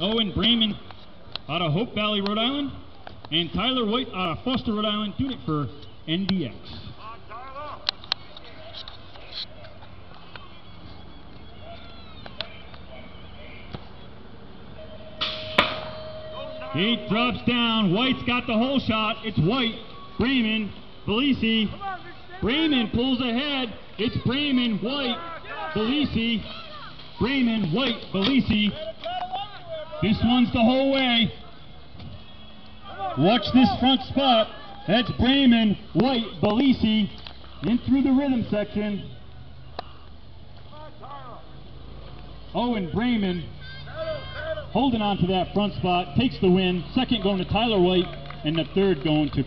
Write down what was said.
Owen Bremen out of Hope Valley, Rhode Island. And Tyler White out of Foster, Rhode Island, doing it for NDX. He drops down. White's got the holeshot. It's White. Bremen. Belisi. Bremen pulls ahead. It's Bremen. White. Belisi. Bremen. White. Belisi. This one's the whole way. Watch this front spot. That's Bremen. White. Belisi. In through the rhythm section. Owen Bremen holding on to that front spot, takes the win. Second going to Tyler White, and the third going to